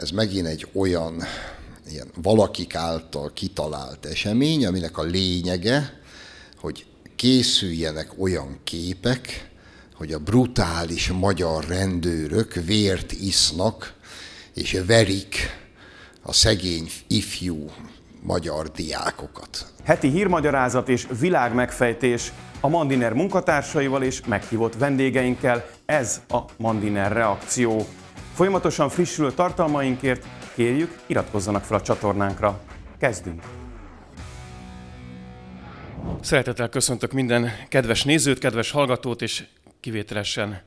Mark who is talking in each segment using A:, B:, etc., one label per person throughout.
A: ez megint egy olyan ilyen valakik által kitalált esemény, aminek a lényege, hogy készüljenek olyan képek, hogy a brutális magyar rendőrök vért isznak, és verik a szegény ifjú magyar diákokat.
B: Heti hírmagyarázat és világmegfejtés a Mandiner munkatársaival és meghívott vendégeinkkel. Ez a Mandiner reakció. Folyamatosan frissülő tartalmainkért kérjük, iratkozzanak fel a csatornánkra. Kezdünk! Szeretettel köszöntök minden kedves nézőt, kedves hallgatót, és kivételesen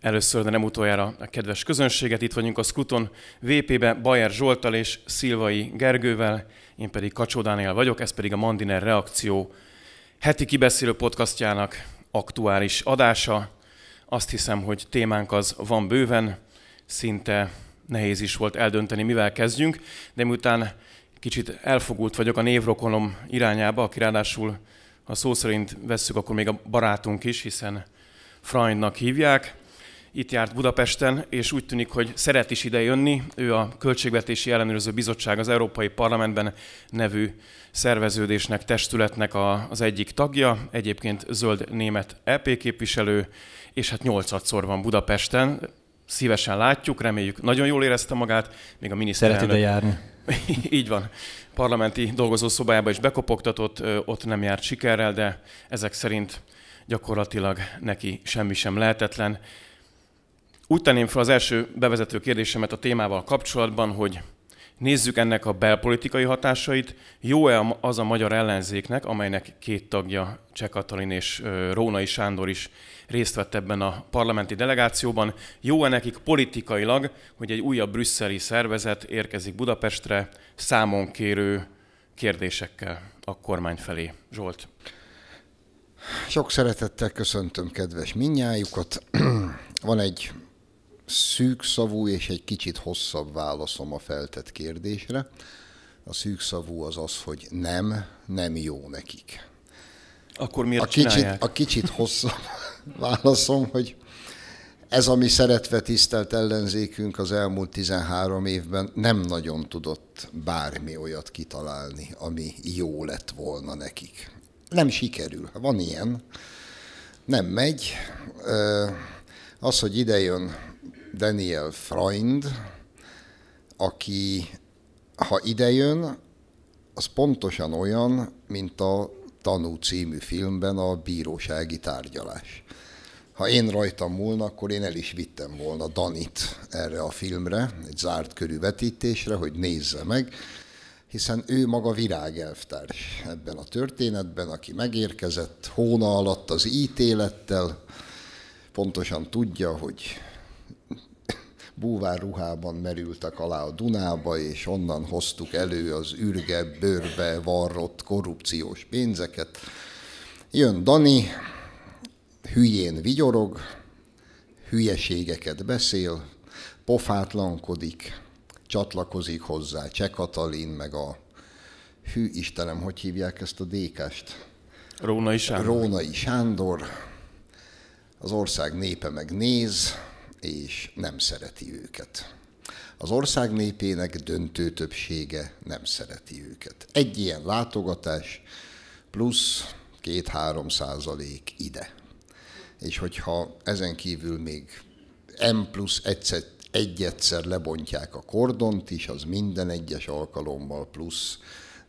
B: először, de nem utoljára a kedves közönséget. Itt vagyunk a Skruton VP-be Bajer Zsoltal és Szilvai Gergővel, én pedig Kacsó Dániel vagyok, ez pedig a Mandiner Reakció heti kibeszélő podcastjának aktuális adása. Azt hiszem, hogy témánk az van bőven, szinte nehéz is volt eldönteni, mivel kezdjünk, de miután kicsit elfogult vagyok a névrokonom irányába, aki ráadásul, ha szó szerint vesszük, akkor még a barátunk is, hiszen Freundnak hívják. Itt járt Budapesten, és úgy tűnik, hogy szeret is ide jönni. Ő a Költségvetési Ellenőrző Bizottság az Európai Parlamentben nevű szerveződésnek, testületnek a, az egyik tagja, egyébként zöld német EP képviselő, és hát nyolcadszor van Budapesten, szívesen látjuk, reméljük nagyon jól érezte magát, még a miniszterelnök...
C: Szeret ide járni.
B: Így van. Parlamenti dolgozószobájába is bekopogtatott, ott nem járt sikerrel, de ezek szerint gyakorlatilag neki semmi sem lehetetlen. Úgy tenném fel az első bevezető kérdésemet a témával kapcsolatban, hogy nézzük ennek a belpolitikai hatásait. Jó-e az a magyar ellenzéknek, amelynek két tagja, Cseh Katalin és Rónai Sándor is részt vett ebben a parlamenti delegációban. Jó-e nekik politikailag, hogy egy újabb brüsszeli szervezet érkezik Budapestre számon kérő kérdésekkel a kormány felé? Zsolt.
A: Sok szeretettel köszöntöm kedves minnyájukat. Van egy szűk szavú és egy kicsit hosszabb válaszom a feltett kérdésre. A szűk szavú az az, hogy nem, nem jó nekik.
B: Akkor miért
A: a kicsit, a kicsit hosszabb válaszom, hogy ez, ami szeretve tisztelt ellenzékünk az elmúlt 13 évben nem nagyon tudott bármi olyat kitalálni, ami jó lett volna nekik. Nem sikerül. Van ilyen. Nem megy. Az, hogy idejön Daniel Freund, aki, ha idejön, az pontosan olyan, mint a Tanú című filmben a bírósági tárgyalás. Ha én rajtam múlna, akkor én el is vittem volna Danit erre a filmre, egy zárt körű vetítésre, hogy nézze meg, hiszen ő maga virágelvtárs ebben a történetben, aki megérkezett hóna alatt az ítélettel, pontosan tudja, hogy búvár ruhában merültek alá a Dunába, és onnan hoztuk elő az ürge, bőrbe varrott korrupciós pénzeket. Jön Dani, hülyén vigyorog, hülyeségeket beszél, pofátlankodik, csatlakozik hozzá Cseh Katalin, meg a hű Istenem, hogy hívják ezt a dékást?
B: Rónai Sándor.
A: Rónai Sándor. Az ország népe meg néz, és nem szereti őket. Az ország népének döntő többsége nem szereti őket. Egy ilyen látogatás plusz két-három százalék ide. És hogyha ezen kívül még M plusz egyszer, egy egyszer lebontják a kordont is, az minden egyes alkalommal plusz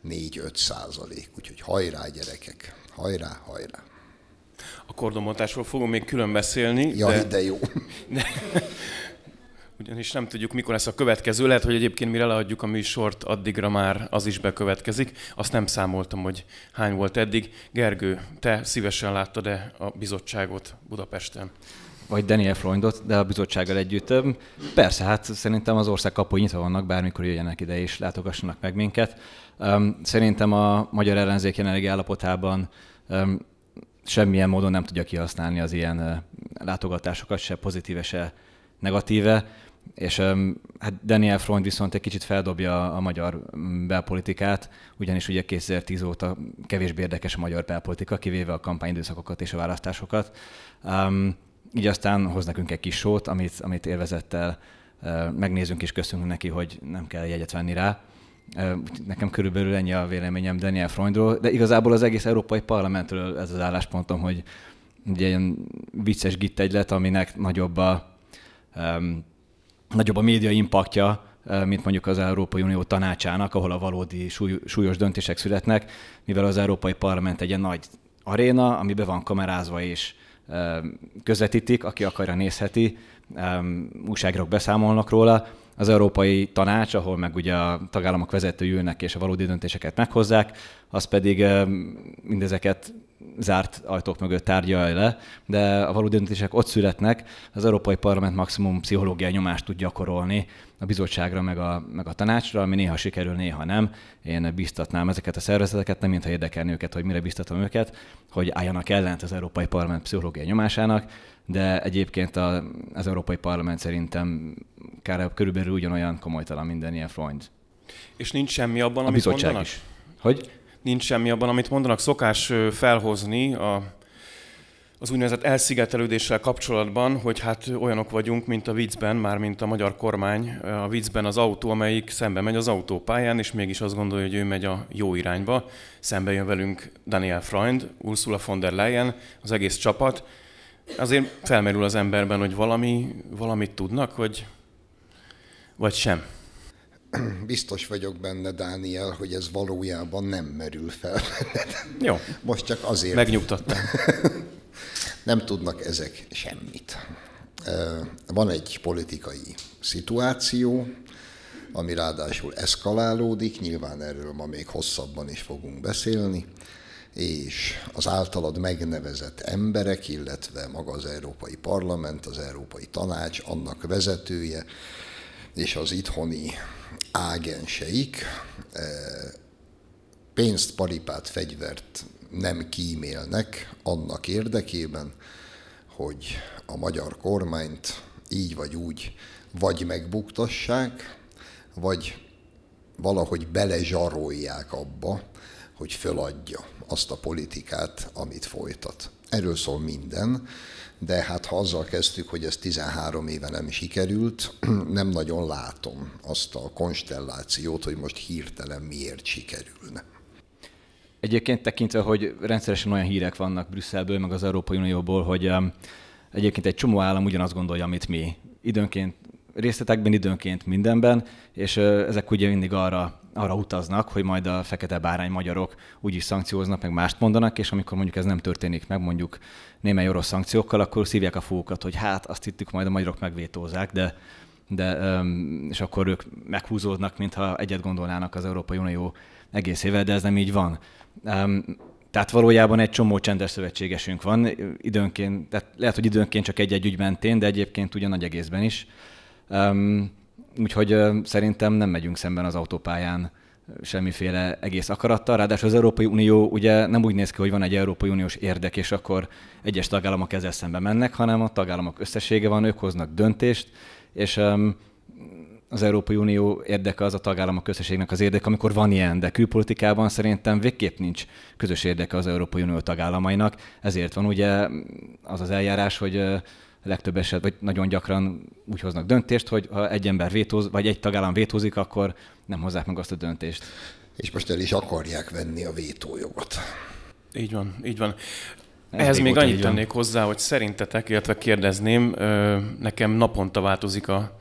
A: 4-5 százalék. Úgyhogy hajrá gyerekek, hajrá, hajrá.
B: Kordonbontásról fogunk még külön beszélni.
A: Ja, de, de jó. De,
B: ugyanis nem tudjuk, mikor lesz a következő. Lehet, hogy egyébként mire leadjuk a műsort, addigra már az is bekövetkezik. Azt nem számoltam, hogy hány volt eddig. Gergő, te szívesen láttad-e a bizottságot Budapesten?
C: Vagy Daniel Freundot, de a bizottsággal együtt. Persze, hát szerintem az ország kapu nyitva vannak, bármikor jöjjenek ide és látogassanak meg minket. Szerintem a magyar ellenzék jelenlegi állapotában semmilyen módon nem tudja kihasználni az ilyen látogatásokat, se pozitíve, se negatíve. És hát Daniel Freund viszont egy kicsit feldobja a magyar belpolitikát, ugyanis ugye 2010 óta kevésbé érdekes a magyar belpolitika, kivéve a kampányidőszakokat és a választásokat. Um, így aztán hoz nekünk egy kis sót, amit, amit élvezettel megnézünk és köszönünk neki, hogy nem kell jegyet venni rá. Nekem körülbelül ennyi a véleményem Daniel Freundról, de igazából az egész Európai Parlamentről ez az álláspontom, hogy ugye ilyen vicces gittegylet, aminek nagyobb a, um, nagyobb a média impaktja, mint mondjuk az Európai Unió tanácsának, ahol a valódi súly, súlyos döntések születnek, mivel az Európai Parlament egy ilyen nagy aréna, amiben van kamerázva és közvetítik, aki akarja nézheti, újságírók beszámolnak róla. Az Európai Tanács, ahol meg ugye a tagállamok vezetői ülnek és a valódi döntéseket meghozzák, az pedig mindezeket zárt ajtók mögött tárgyalja le, de a valódi döntések ott születnek, az Európai Parlament maximum pszichológiai nyomást tud gyakorolni a bizottságra, meg a, meg a tanácsra, ami néha sikerül, néha nem. Én biztatnám ezeket a szervezeteket, nem mintha érdekelni őket, hogy mire biztatom őket, hogy álljanak ellent az Európai Parlament pszichológiai nyomásának, de egyébként a, az Európai Parlament szerintem körülbelül ugyanolyan komolytalan minden ilyen Freund.
B: És nincs semmi abban, a amit mondanak? Is.
C: Hogy?
B: Nincs semmi abban, amit mondanak. Szokás felhozni a az úgynevezett elszigetelődéssel kapcsolatban, hogy hát olyanok vagyunk, mint a viccben, már mint a magyar kormány. A viccben az autó, amelyik szembe megy az autópályán, és mégis azt gondolja, hogy ő megy a jó irányba. Szembe jön velünk Daniel Freund, Ursula von der Leyen, az egész csapat. Azért felmerül az emberben, hogy valami, valamit tudnak, hogy vagy sem.
A: Biztos vagyok benne, Dániel, hogy ez valójában nem merül fel.
B: Jó.
A: Most csak azért.
B: Megnyugtattam.
A: nem tudnak ezek semmit. Van egy politikai szituáció, ami ráadásul eszkalálódik, nyilván erről ma még hosszabban is fogunk beszélni, és az általad megnevezett emberek, illetve maga az Európai Parlament, az Európai Tanács, annak vezetője, és az itthoni ágenseik pénzt, paripát, fegyvert nem kímélnek annak érdekében, hogy a magyar kormányt így vagy úgy vagy megbuktassák, vagy valahogy belezsarolják abba, hogy föladja azt a politikát, amit folytat. Erről szól minden, de hát ha azzal kezdtük, hogy ez 13 éve nem sikerült, nem nagyon látom azt a konstellációt, hogy most hirtelen miért sikerülne.
C: Egyébként tekintve, hogy rendszeresen olyan hírek vannak Brüsszelből, meg az Európai Unióból, hogy egyébként egy csomó állam ugyanazt gondolja, amit mi. Időnként részletekben, időnként mindenben, és ezek ugye mindig arra, arra utaznak, hogy majd a fekete bárány magyarok úgyis szankcióznak, meg mást mondanak, és amikor mondjuk ez nem történik meg, mondjuk némely orosz szankciókkal, akkor szívják a fókat, hogy hát azt hittük majd a magyarok megvétózák, de de, és akkor ők meghúzódnak, mintha egyet gondolnának az Európai Unió egészével, de ez nem így van. Tehát valójában egy csomó csendes szövetségesünk van, időnként, tehát lehet, hogy időnként csak egy-egy ügy mentén, de egyébként ugyan nagy egészben is. Úgyhogy szerintem nem megyünk szemben az autópályán semmiféle egész akarattal. Ráadásul az Európai Unió ugye nem úgy néz ki, hogy van egy Európai Uniós érdek, és akkor egyes tagállamok ezzel szembe mennek, hanem a tagállamok összessége van, ők hoznak döntést, és az Európai Unió érdeke az a tagállamok összességnek az érdeke, amikor van ilyen, de külpolitikában szerintem végképp nincs közös érdeke az Európai Unió tagállamainak. Ezért van ugye az az eljárás, hogy legtöbb eset, vagy nagyon gyakran úgy hoznak döntést, hogy ha egy ember vétóz, vagy egy tagállam vétózik, akkor nem hozzák meg azt a döntést.
A: És most el is akarják venni a vétójogot.
B: Így van, így van. Ez Ehhez még annyit tennék hozzá, hogy szerintetek, illetve kérdezném, nekem naponta változik a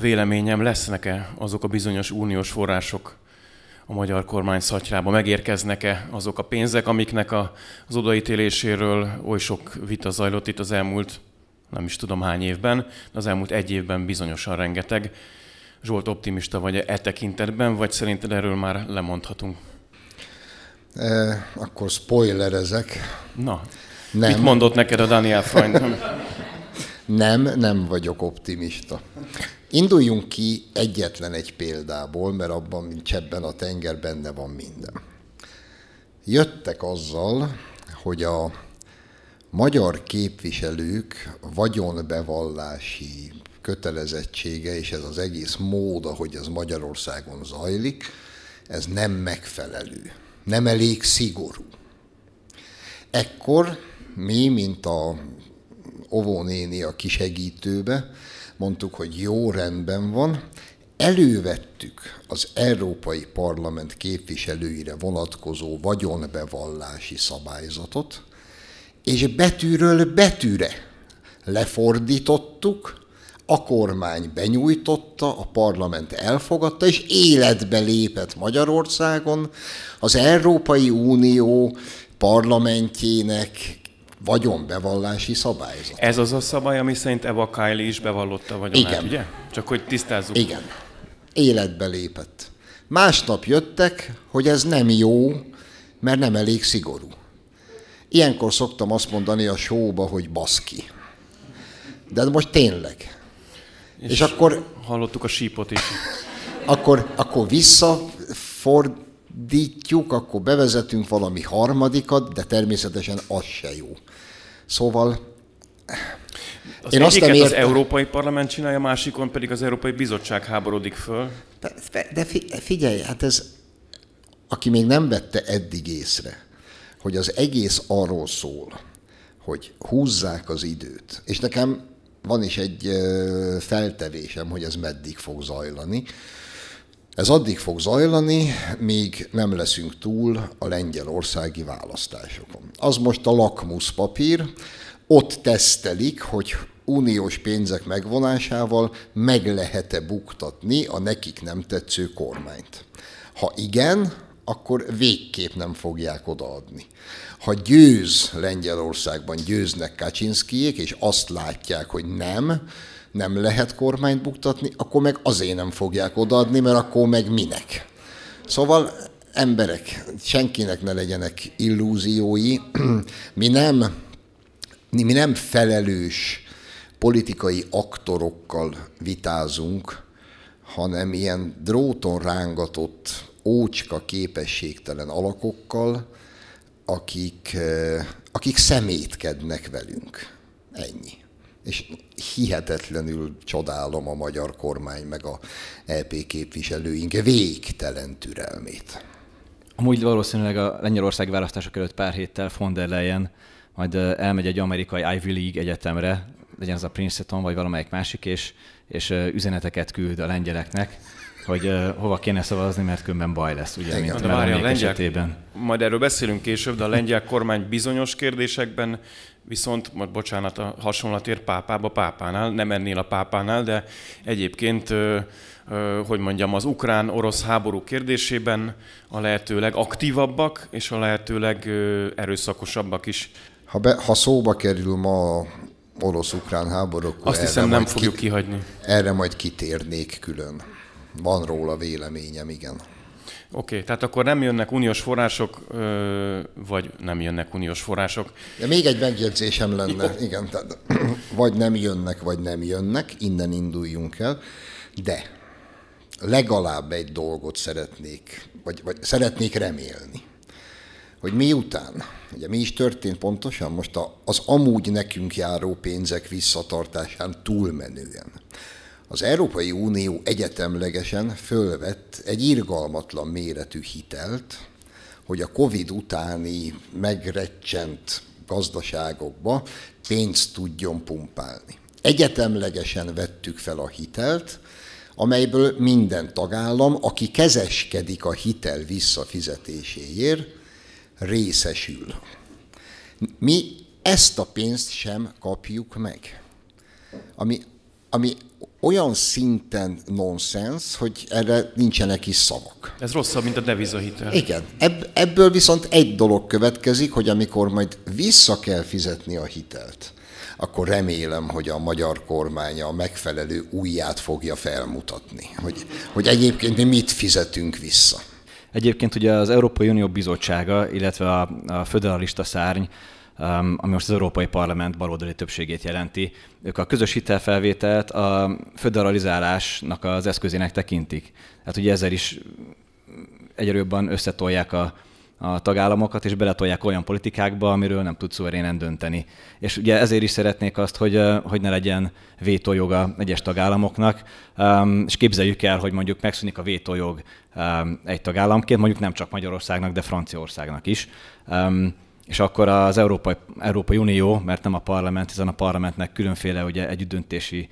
B: véleményem, lesznek-e azok a bizonyos uniós források a magyar kormány szatyrába, megérkeznek-e azok a pénzek, amiknek a, az odaítéléséről oly sok vita zajlott itt az elmúlt nem is tudom hány évben, de az elmúlt egy évben bizonyosan rengeteg. Zsolt optimista vagy e tekintetben, vagy szerinted erről már lemondhatunk?
A: E, akkor spoilerezek.
B: Na, nem. mit mondott neked a Daniel Freund?
A: nem, nem vagyok optimista. Induljunk ki egyetlen egy példából, mert abban, mint csebben a tenger, benne van minden. Jöttek azzal, hogy a magyar képviselők vagyonbevallási kötelezettsége, és ez az egész mód, ahogy ez Magyarországon zajlik, ez nem megfelelő, nem elég szigorú. Ekkor mi, mint a óvónéni a kisegítőbe, mondtuk, hogy jó rendben van, elővettük az Európai Parlament képviselőire vonatkozó vagyonbevallási szabályzatot, és betűről betűre lefordítottuk, a kormány benyújtotta, a parlament elfogadta, és életbe lépett Magyarországon az Európai Unió parlamentjének vagyonbevallási szabályzat.
B: Ez az a szabály, ami szerint Eva Kylie is bevallotta vagyonát,
A: Igen.
B: ugye? Csak hogy tisztázzuk.
A: Igen. Életbe lépett. Másnap jöttek, hogy ez nem jó, mert nem elég szigorú. Ilyenkor szoktam azt mondani a showba, hogy baszki. De most tényleg. És, és akkor,
B: Hallottuk a sípot is.
A: akkor, akkor visszafordítjuk, akkor bevezetünk valami harmadikat, de természetesen az se jó. Szóval
B: Az
A: Én azt nem
B: az
A: értem.
B: Európai Parlament csinálja, másikon pedig az Európai Bizottság háborodik föl.
A: De, de fi- figyelj, hát ez, aki még nem vette eddig észre, hogy az egész arról szól, hogy húzzák az időt, és nekem van is egy feltevésem, hogy ez meddig fog zajlani. Ez addig fog zajlani, míg nem leszünk túl a lengyelországi választásokon. Az most a lakmuszpapír, ott tesztelik, hogy uniós pénzek megvonásával meg lehet-e buktatni a nekik nem tetsző kormányt. Ha igen, akkor végképp nem fogják odaadni. Ha győz Lengyelországban, győznek Kaczynszkijék, és azt látják, hogy nem, nem lehet kormányt buktatni, akkor meg azért nem fogják odaadni, mert akkor meg minek. Szóval emberek, senkinek ne legyenek illúziói, mi nem, mi nem felelős politikai aktorokkal vitázunk, hanem ilyen dróton rángatott, ócska képességtelen alakokkal, akik, eh, akik szemétkednek velünk. Ennyi. És hihetetlenül csodálom a magyar kormány meg a EP képviselőink végtelen türelmét.
C: Amúgy valószínűleg a Lengyelország választások előtt pár héttel von der Leyen majd ö, elmegy egy amerikai Ivy League egyetemre, legyen az a Princeton vagy valamelyik másik, és, és ö, üzeneteket küld a lengyeleknek, hogy ö, hova kéne szavazni, mert különben baj lesz, ugye,
A: Igen.
C: mint
B: de a lengyel,
C: esetében.
B: majd erről beszélünk később, de a lengyel kormány bizonyos kérdésekben viszont, majd bocsánat, a hasonlatért pápába pápánál, nem ennél a pápánál, de egyébként, ö, ö, hogy mondjam, az ukrán-orosz háború kérdésében a lehetőleg aktívabbak és a lehetőleg ö, erőszakosabbak is.
A: Ha, be, ha szóba kerül ma a orosz-ukrán háború, akkor
B: Azt hiszem nem fogjuk kihagyni.
A: Erre majd kitérnék külön. Van róla véleményem, igen.
B: Oké, okay, tehát akkor nem jönnek uniós források, vagy nem jönnek uniós források.
A: De még egy megjegyzésem lenne, igen, tehát vagy nem jönnek, vagy nem jönnek, innen induljunk el, de legalább egy dolgot szeretnék, vagy, vagy szeretnék remélni, hogy miután, ugye mi is történt pontosan most az amúgy nekünk járó pénzek visszatartásán túlmenően. Az Európai Unió egyetemlegesen fölvett egy irgalmatlan méretű hitelt, hogy a Covid utáni megrecsent gazdaságokba pénzt tudjon pumpálni. Egyetemlegesen vettük fel a hitelt, amelyből minden tagállam, aki kezeskedik a hitel visszafizetéséért, részesül. Mi ezt a pénzt sem kapjuk meg. Ami, ami olyan szinten nonsens, hogy erre nincsenek is szavak.
B: Ez rosszabb, mint a devizahitel.
A: Igen. Ebb, ebből viszont egy dolog következik, hogy amikor majd vissza kell fizetni a hitelt, akkor remélem, hogy a magyar kormány a megfelelő újját fogja felmutatni, hogy, hogy egyébként mi mit fizetünk vissza.
C: Egyébként ugye az Európai Unió Bizottsága, illetve a, a föderalista szárny, ami most az Európai Parlament baloldali többségét jelenti, ők a közös hitelfelvételt a föderalizálásnak az eszközének tekintik. Tehát ugye ezzel is egyre jobban összetolják a, a tagállamokat, és beletolják olyan politikákba, amiről nem tud szuverénen dönteni. És ugye ezért is szeretnék azt, hogy, hogy ne legyen vétójoga egyes tagállamoknak, um, és képzeljük el, hogy mondjuk megszűnik a vétójog um, egy tagállamként, mondjuk nem csak Magyarországnak, de Franciaországnak is. És akkor az Európai, Európai Unió, mert nem a parlament, hiszen a parlamentnek különféle ugye, együttdöntési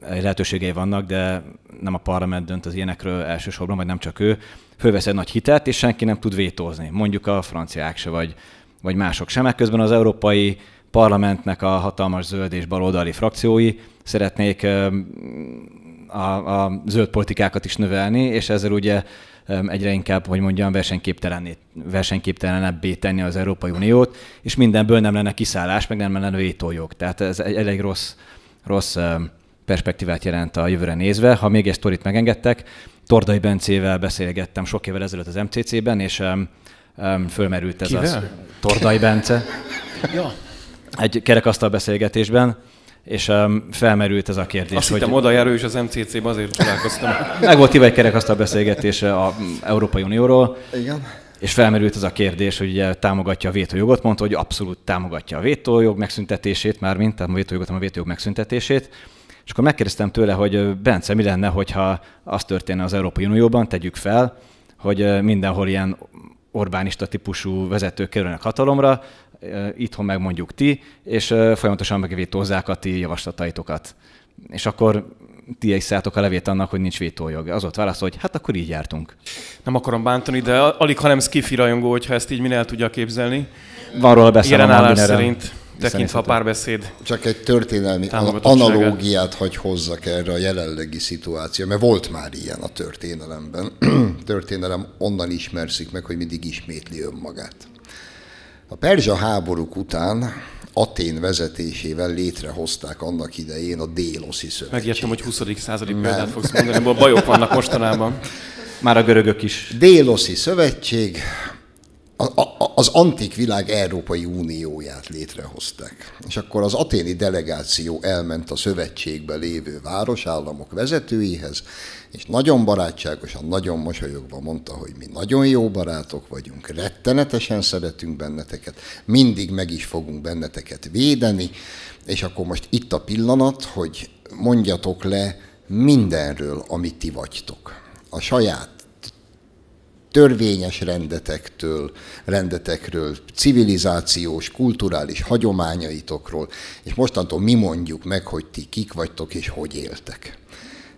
C: lehetőségei vannak, de nem a parlament dönt az ilyenekről elsősorban, vagy nem csak ő, fölvesz egy nagy hitet, és senki nem tud vétózni. Mondjuk a franciák se, vagy, vagy mások sem. Közben az európai parlamentnek a hatalmas zöld és baloldali frakciói szeretnék a, a zöld politikákat is növelni, és ezzel ugye egyre inkább, hogy mondjam, versenyképtelenebbé tenni az Európai Uniót, és mindenből nem lenne kiszállás, meg nem lenne vétójog. Tehát ez egy elég rossz, rossz perspektívát jelent a jövőre nézve. Ha még egy sztorit megengedtek, Tordai Bencével beszélgettem sok évvel ezelőtt az MCC-ben, és um, um, fölmerült ez
B: Kivel?
C: az Tordai Bence.
B: ja.
C: Egy kerekasztal beszélgetésben, és um, felmerült ez a kérdés.
B: Azt hogy hittem oda járó, és az MCC-ben azért találkoztam.
C: Meg volt egy kerekasztal beszélgetése a Európai Unióról.
A: Igen.
C: És felmerült ez a kérdés, hogy ugye támogatja a vétójogot, mondta, hogy abszolút támogatja a vétójog megszüntetését, mármint, tehát a vétójogot, a vétójog megszüntetését. És akkor megkérdeztem tőle, hogy Bence, mi lenne, hogyha az történne az Európai Unióban, tegyük fel, hogy mindenhol ilyen Orbánista típusú vezetők kerülnek hatalomra, itthon meg mondjuk ti, és folyamatosan megvétózzák a ti javaslataitokat. És akkor ti szálltok a levét annak, hogy nincs vétójog. Az ott válasz, hogy hát akkor így jártunk.
B: Nem akarom bántani, de alig, hanem skifi rajongó, hogyha ezt így minél el tudja képzelni.
C: Van róla beszélni.
B: Jelen állás szerint tekintve a párbeszéd.
A: Csak egy történelmi analógiát hagy hozzak erre a jelenlegi szituáció, mert volt már ilyen a történelemben. Történelem onnan ismerszik meg, hogy mindig ismétli önmagát. A perzsa háborúk után Atén vezetésével létrehozták annak idején a Déloszi Szövetséget.
B: Megértem, hogy 20. századi példát fogsz mondani, abban bajok vannak mostanában.
C: Már a görögök is.
A: Déloszi Szövetség, az antik világ Európai Unióját létrehozták. És akkor az aténi delegáció elment a szövetségbe lévő városállamok vezetőihez, és nagyon barátságosan, nagyon mosolyogva mondta, hogy mi nagyon jó barátok vagyunk, rettenetesen szeretünk benneteket, mindig meg is fogunk benneteket védeni, és akkor most itt a pillanat, hogy mondjatok le mindenről, amit ti vagytok. A saját törvényes rendetektől, rendetekről, civilizációs, kulturális hagyományaitokról, és mostantól mi mondjuk meg, hogy ti kik vagytok és hogy éltek.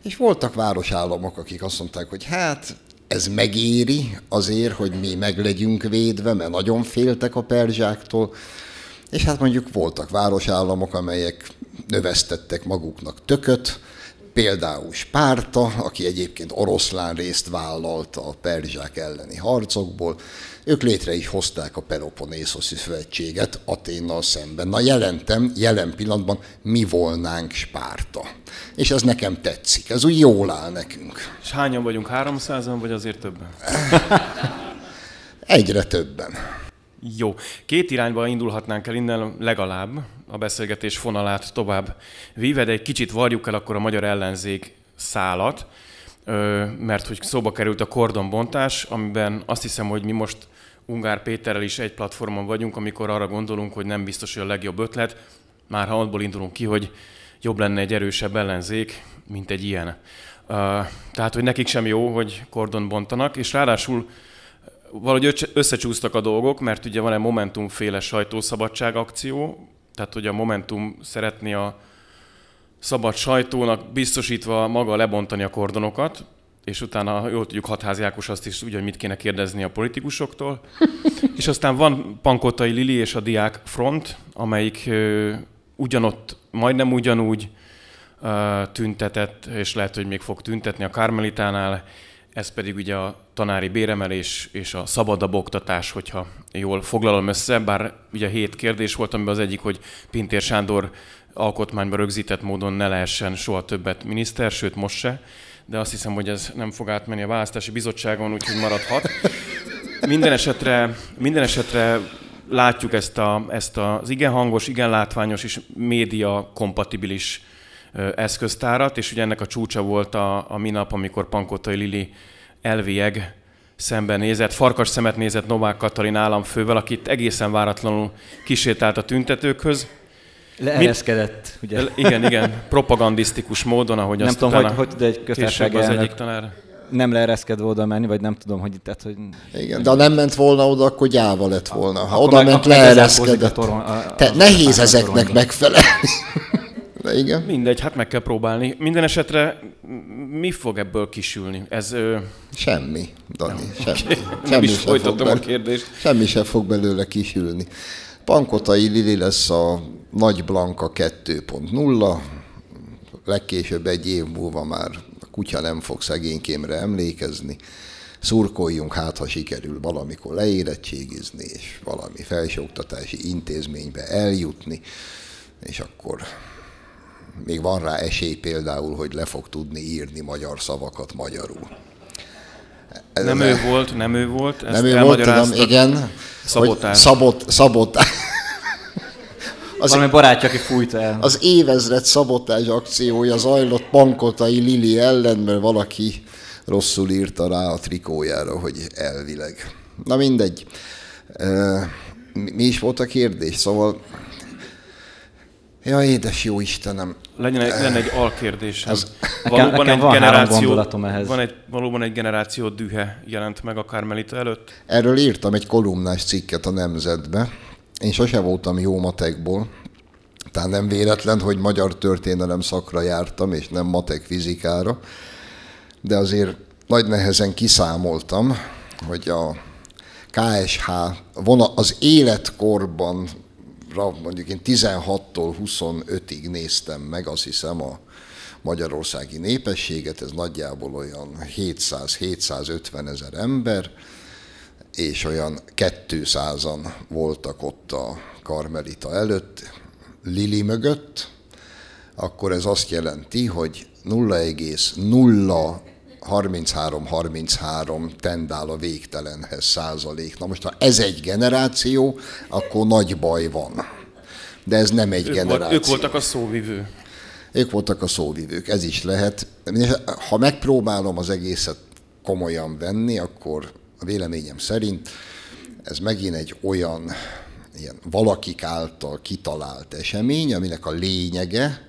A: És voltak városállamok, akik azt mondták, hogy hát ez megéri azért, hogy mi meg legyünk védve, mert nagyon féltek a perzsáktól, és hát mondjuk voltak városállamok, amelyek növesztettek maguknak tököt, például Spárta, aki egyébként oroszlán részt vállalta a perzsák elleni harcokból, ők létre is hozták a Peloponnészoszi Szövetséget Aténnal szemben. Na jelentem, jelen pillanatban mi volnánk Spárta. És ez nekem tetszik, ez úgy jól áll nekünk.
B: És hányan vagyunk? 300-an, vagy azért többen?
A: Egyre többen.
B: Jó. Két irányba indulhatnánk el innen legalább a beszélgetés fonalát tovább víve, de egy kicsit varjuk el akkor a magyar ellenzék szálat, mert hogy szóba került a kordonbontás, amiben azt hiszem, hogy mi most Ungár Péterrel is egy platformon vagyunk, amikor arra gondolunk, hogy nem biztos, hogy a legjobb ötlet, már ha abból indulunk ki, hogy jobb lenne egy erősebb ellenzék, mint egy ilyen. Tehát, hogy nekik sem jó, hogy kordon bontanak, és ráadásul valahogy összecsúsztak a dolgok, mert ugye van egy Momentum féle sajtószabadság akció, tehát hogy a Momentum szeretné a szabad sajtónak biztosítva maga lebontani a kordonokat, és utána jól tudjuk Hatházi Ákos azt is, ugye, hogy mit kéne kérdezni a politikusoktól. és aztán van Pankotai Lili és a Diák Front, amelyik ö, ugyanott, majdnem ugyanúgy ö, tüntetett, és lehet, hogy még fog tüntetni a Karmelitánál, ez pedig ugye a tanári béremelés és a szabadabb oktatás, hogyha jól foglalom össze, bár ugye hét kérdés volt, amiben az egyik, hogy Pintér Sándor alkotmányban rögzített módon ne lehessen soha többet miniszter, sőt most se, de azt hiszem, hogy ez nem fog átmenni a választási bizottságon, úgyhogy maradhat. Minden esetre, minden esetre látjuk ezt, a, ezt az igen hangos, igen látványos és média kompatibilis eszköztárat, és ugye ennek a csúcsa volt a, a minap, amikor Pankotai Lili elvieg szemben nézett, farkas szemet nézett Novák Katalin államfővel, akit egészen váratlanul kísértált a tüntetőkhöz.
C: Leereszkedett,
B: ugye? Igen, igen, propagandisztikus módon, ahogy
C: nem
B: azt
C: tudom, hogy, hogy de egy köztársaság
B: az egyik tanár.
C: Nem leereszkedve oda menni, vagy nem tudom, hogy... Tehát, hogy...
A: Igen, de ha nem ment volna oda, akkor gyáva lett volna. Ha oda ment, leereszkedett. Te, nehéz ezeknek megfelelni. De igen.
B: Mindegy, hát meg kell próbálni. Minden esetre mi fog ebből kisülni? Ez... Ö...
A: Semmi, Dani,
B: Nem.
A: semmi.
B: Okay. Nem
A: semmi
B: is
A: se fog
B: folytatom a kérdést.
A: Semmi sem fog belőle kisülni. Pankotai Lili lesz a Nagy Blanka 2.0, legkésőbb egy év múlva már a kutya nem fog szegénykémre emlékezni. Szurkoljunk, hát ha sikerül valamikor leérettségizni, és valami felsőoktatási intézménybe eljutni, és akkor még van rá esély például, hogy le fog tudni írni magyar szavakat magyarul. Ez
B: Nem ő volt, nem ő volt. Ezt
A: nem ő volt, tudom, igen.
B: Szabotás.
A: Szabot, szabotás. Az,
C: Valami barátja, aki fújta el.
A: az évezred szabotás akciója zajlott Pankotai Lili ellen, mert valaki rosszul írta rá a trikójára, hogy elvileg. Na mindegy. Mi is volt a kérdés? Szóval... Ja, édes jó Istenem.
B: Legyen egy, lenne egy alkérdésem.
A: Ez-
C: Nekem- nekem van három gondolatom ehhez.
B: Van egy, valóban egy generáció dühe jelent meg a Kármelita előtt.
A: Erről írtam egy kolumnás cikket a Nemzetbe. Én sose voltam jó matekból, tehát nem véletlen, hogy magyar történelem szakra jártam, és nem matek fizikára, de azért nagy nehezen kiszámoltam, hogy a KSH vona, az életkorban, mondjuk én 16-tól 25-ig néztem meg, azt hiszem a magyarországi népességet, ez nagyjából olyan 700-750 ezer ember, és olyan 200-an voltak ott a Karmelita előtt, Lili mögött, akkor ez azt jelenti, hogy 0,03333 tendál a végtelenhez százalék. Na most, ha ez egy generáció, akkor nagy baj van. De ez nem egy
B: Ők,
A: generáció.
B: volt, ők voltak a szóvivő.
A: Ők voltak a szóvivők, ez is lehet. Ha megpróbálom az egészet komolyan venni, akkor a véleményem szerint ez megint egy olyan ilyen valakik által kitalált esemény, aminek a lényege,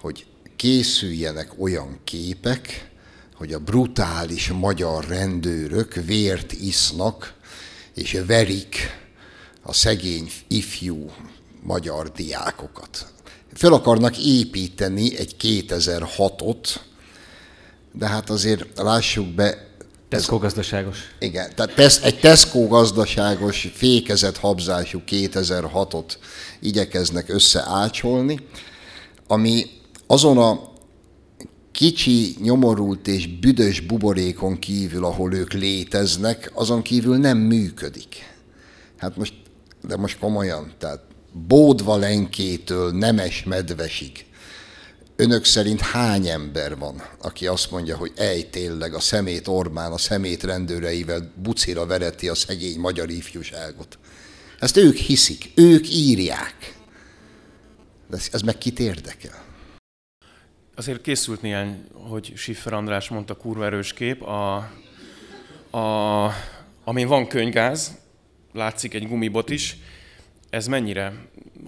A: hogy készüljenek olyan képek, hogy a brutális magyar rendőrök vért isznak, és verik a szegény ifjú magyar diákokat. Föl akarnak építeni egy 2006-ot, de hát azért lássuk be,
C: Tesco gazdaságos.
A: igen, tehát tesz, egy Tesco gazdaságos, fékezett habzású 2006-ot igyekeznek összeácsolni, ami azon a kicsi, nyomorult és büdös buborékon kívül, ahol ők léteznek, azon kívül nem működik. Hát most, de most komolyan, tehát Bódvalenkétől Nemes Medvesig. Önök szerint hány ember van, aki azt mondja, hogy ej tényleg a szemét Orbán, a szemét rendőreivel bucira vereti a szegény magyar ifjúságot? Ezt ők hiszik, ők írják. De ez meg kit érdekel?
B: Azért készült néhány, hogy Schiffer András mondta, kurva erős kép, a, a, amin van könygáz, látszik egy gumibot is, ez mennyire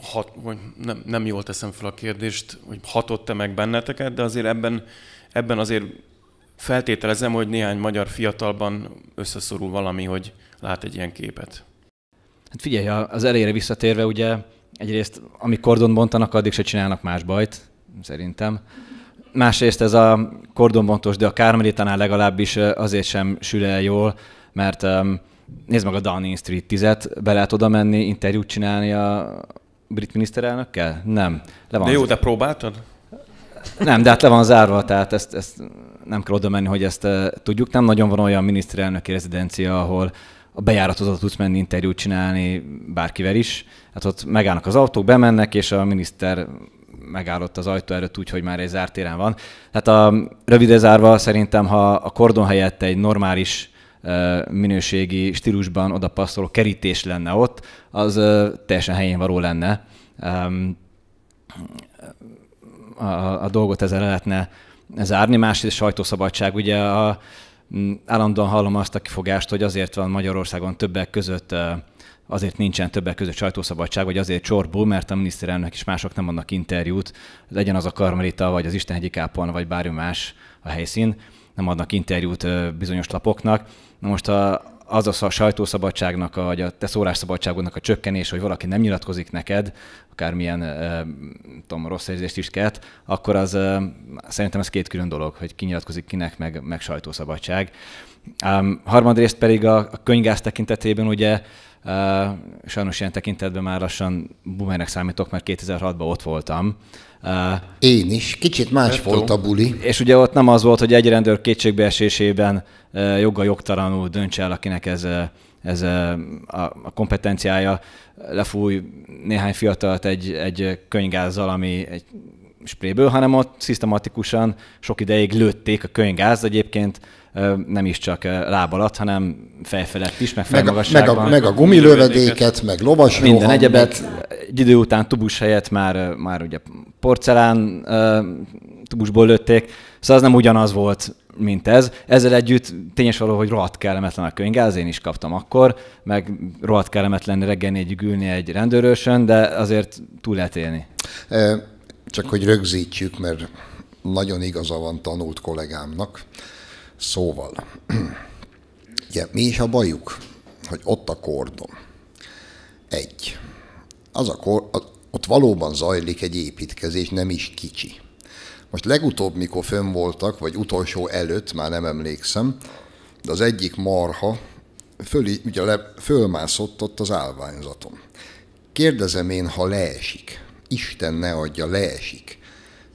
B: hat, hogy nem, nem jól teszem fel a kérdést, hogy hatott-e meg benneteket, de azért ebben, ebben azért feltételezem, hogy néhány magyar fiatalban összeszorul valami, hogy lát egy ilyen képet.
C: Hát figyelj, az elejére visszatérve ugye egyrészt, amíg kordon bontanak, addig se csinálnak más bajt, szerintem. Másrészt ez a kordonbontos, de a Kármelitánál legalábbis azért sem sül el jól, mert um, nézd meg a Downing Street 10-et, be lehet oda menni, interjút csinálni a brit miniszterelnökkel? Nem. Le van
B: De jó, de próbáltad?
C: Nem, de hát le van zárva, tehát ezt, ezt nem kell oda menni, hogy ezt tudjuk. Nem nagyon van olyan miniszterelnöki rezidencia, ahol a bejárathoz tudsz menni interjút csinálni bárkivel is. Hát ott megállnak az autók, bemennek, és a miniszter megállott az ajtó előtt úgy, hogy már egy zárt téren van. Tehát a rövide zárva szerintem, ha a kordon helyett egy normális minőségi stílusban oda passzoló kerítés lenne ott, az teljesen helyén való lenne. A, a dolgot ezzel lehetne zárni. Másrészt sajtószabadság. Ugye a, állandóan hallom azt a kifogást, hogy azért van Magyarországon többek között azért nincsen többek között sajtószabadság, vagy azért csorbul, mert a miniszterelnök és mások nem adnak interjút, legyen az a Karmelita, vagy az Istenhegyi Kápolna, vagy bármi más a helyszín, nem adnak interjút bizonyos lapoknak. Na most a, az a sajtószabadságnak, a, vagy a te szólásszabadságodnak a csökkenés, hogy valaki nem nyilatkozik neked, akármilyen tudom, rossz érzést is kelt, akkor az szerintem ez két külön dolog, hogy ki nyilatkozik kinek, meg, meg sajtószabadság. Um, harmadrészt pedig a, a könyvgáz tekintetében ugye sajnos ilyen tekintetben már lassan boomernek számítok, mert 2006-ban ott voltam.
A: Én is. Kicsit más Letto. volt a buli.
C: És ugye ott nem az volt, hogy egy rendőr kétségbeesésében jogga jogtalanul dönts el, akinek ez, ez a, a kompetenciája, lefúj néhány fiatalt egy, egy könygázzal, ami egy spréből, hanem ott szisztematikusan sok ideig lőtték a könygáz egyébként nem is csak láb alatt, hanem felfelett is, meg
A: felmagasságban. Meg a, meg a gumilövedéket, meg lovas
C: Minden egyebet. Egy idő után tubus helyett már, már ugye porcelán tubusból lőtték, szóval az nem ugyanaz volt, mint ez. Ezzel együtt tényes való, hogy rohadt kellemetlen a könyvgáz, én is kaptam akkor, meg rohadt kellemetlen reggel négyig ülni egy rendőrösön, de azért túl lehet élni.
A: Csak hogy rögzítsük, mert nagyon igaza van tanult kollégámnak. Szóval, ugye, mi is a bajuk, hogy ott a kordon. Egy. Az a kor, ott valóban zajlik egy építkezés, nem is kicsi. Most legutóbb, mikor fönn voltak, vagy utolsó előtt, már nem emlékszem, de az egyik marha föl, ugye le, fölmászott ott az állványzaton. Kérdezem én, ha leesik, Isten ne adja, leesik,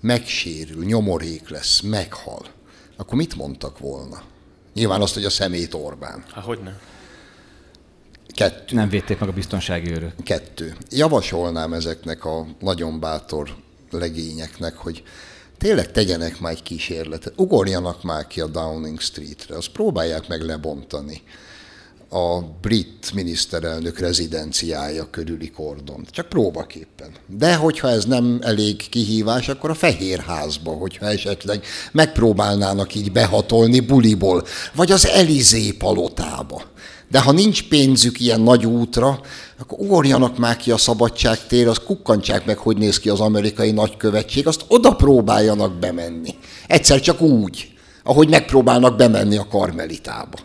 A: megsérül, nyomorék lesz, meghal, akkor mit mondtak volna? Nyilván azt, hogy a szemét Orbán.
B: Há, hogy nem?
A: Kettő.
C: Nem védték meg a biztonsági őrök.
A: Kettő. Javasolnám ezeknek a nagyon bátor legényeknek, hogy tényleg tegyenek már egy kísérletet, ugorjanak már ki a Downing Streetre, azt próbálják meg lebontani a brit miniszterelnök rezidenciája körüli kordont. Csak próbaképpen. De hogyha ez nem elég kihívás, akkor a Fehérházba, hogyha esetleg megpróbálnának így behatolni buliból, vagy az Elizé palotába. De ha nincs pénzük ilyen nagy útra, akkor ugorjanak már ki a szabadságtér, azt kukkantsák meg, hogy néz ki az amerikai nagykövetség, azt oda próbáljanak bemenni. Egyszer csak úgy, ahogy megpróbálnak bemenni a karmelitába.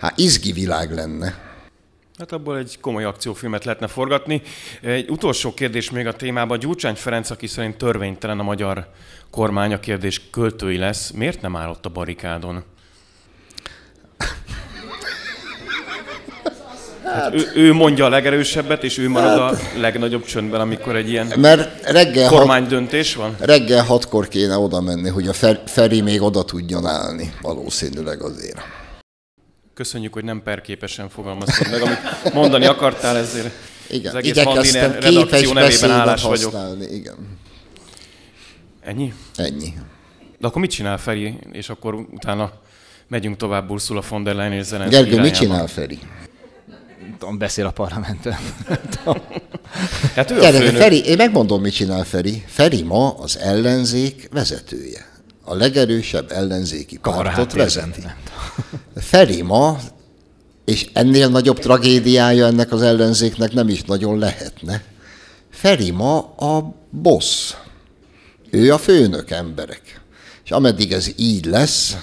A: Hát izgi világ lenne.
B: Hát abból egy komoly akciófilmet lehetne forgatni. Egy utolsó kérdés még a témában. Gyurcsány Ferenc, aki szerint törvénytelen a magyar kormány, a kérdés költői lesz, miért nem áll ott a barikádon? Hát ő, ő mondja a legerősebbet, és ő marad a hát- legnagyobb csöndben, amikor egy ilyen
A: Mert reggel
B: kormánydöntés van?
A: Reggel hatkor kéne oda menni, hogy a Feri még oda tudjon állni, valószínűleg azért.
B: Köszönjük, hogy nem perképesen fogalmaztad meg, amit mondani akartál, ezért
A: igen, az egész igyekeztem redakció nevében állás vagyok. Igen.
B: Ennyi?
A: Ennyi.
B: De akkor mit csinál Feri, és akkor utána megyünk tovább Ursula von der Leyen és
A: Zelenszky Gergő, irányába. mit csinál Feri?
C: Tudom, beszél a parlamentben.
B: hát ő a Gyere,
A: Feri, én megmondom, mit csinál Feri. Feri ma az ellenzék vezetője. A legerősebb ellenzéki pártot vezeti. Feri ma, és ennél nagyobb tragédiája ennek az ellenzéknek nem is nagyon lehetne. Feri ma a boss. Ő a főnök emberek. És ameddig ez így lesz,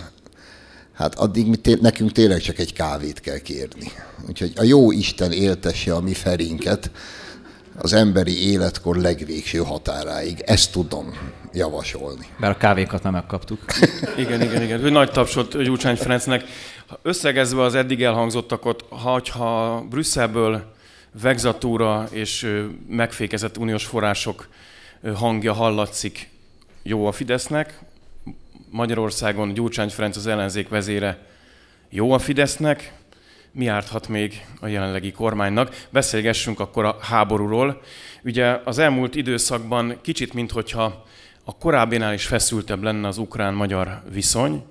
A: hát addig mi té- nekünk tényleg csak egy kávét kell kérni. Úgyhogy a jó Isten éltesse a mi Ferinket az emberi életkor legvégső határáig. Ezt tudom javasolni.
C: Mert a kávékat nem megkaptuk.
B: igen, igen, igen. Ő nagy tapsot Gyurcsány Ferencnek. Összegezve az eddig elhangzottakat, ha Brüsszelből vegzatúra és megfékezett uniós források hangja hallatszik jó a Fidesznek, Magyarországon Gyurcsány Ferenc az ellenzék vezére jó a Fidesznek, mi árthat még a jelenlegi kormánynak. Beszélgessünk akkor a háborúról. Ugye az elmúlt időszakban kicsit, minthogyha a korábbinál is feszültebb lenne az ukrán-magyar viszony.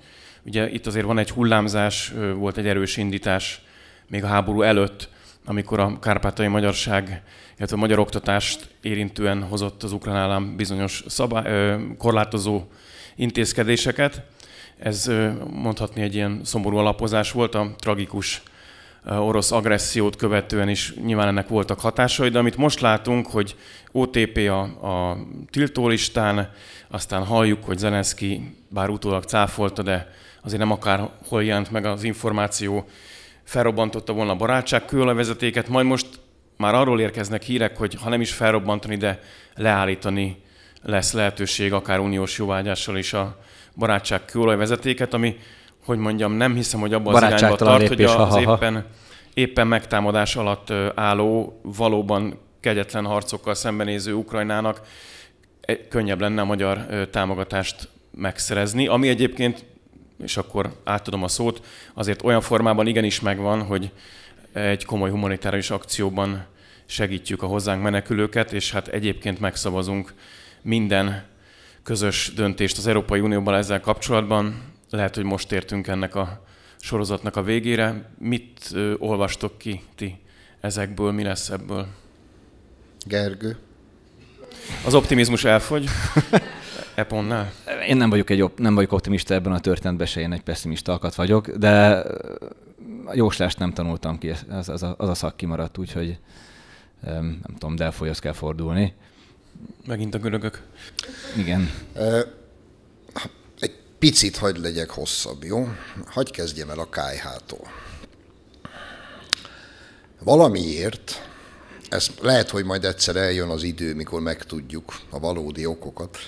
B: Ugye itt azért van egy hullámzás, volt egy erős indítás még a háború előtt, amikor a kárpátai magyarság, illetve a magyar oktatást érintően hozott az ukrán állam bizonyos szabály, korlátozó intézkedéseket. Ez mondhatni egy ilyen szomorú alapozás volt, a tragikus orosz agressziót követően is nyilván ennek voltak hatásai, de amit most látunk, hogy OTP a, a tiltólistán, aztán halljuk, hogy Zelenszky bár utólag cáfolta, de azért nem akár hol jelent meg az információ, felrobbantotta volna a barátság kőolajvezetéket, majd most már arról érkeznek hírek, hogy ha nem is felrobbantani, de leállítani lesz lehetőség akár uniós jóvágyással is a barátság kőolajvezetéket, ami, hogy mondjam, nem hiszem, hogy abban az irányba tart, hogy az éppen, éppen megtámadás alatt álló, valóban kegyetlen harcokkal szembenéző Ukrajnának könnyebb lenne a magyar támogatást megszerezni, ami egyébként, és akkor átadom a szót, azért olyan formában igenis megvan, hogy egy komoly humanitárius akcióban segítjük a hozzánk menekülőket, és hát egyébként megszavazunk minden közös döntést az Európai Unióban ezzel kapcsolatban. Lehet, hogy most értünk ennek a sorozatnak a végére. Mit ö, olvastok ki ti ezekből, mi lesz ebből?
A: Gergő?
B: Az optimizmus elfogy. Eponnál?
C: Én nem vagyok, egy, nem vagyok optimista ebben a történetben, se én egy pessimista alkat vagyok, de a jóslást nem tanultam ki, az, az, a, az a szak kimaradt, úgyhogy nem tudom, Delfolyhoz kell fordulni.
B: Megint a görögök.
C: Igen.
A: Picit hagyd legyek hosszabb, jó? Hagy kezdjem el a KH-tól. Valamiért, ez lehet, hogy majd egyszer eljön az idő, mikor megtudjuk a valódi okokat,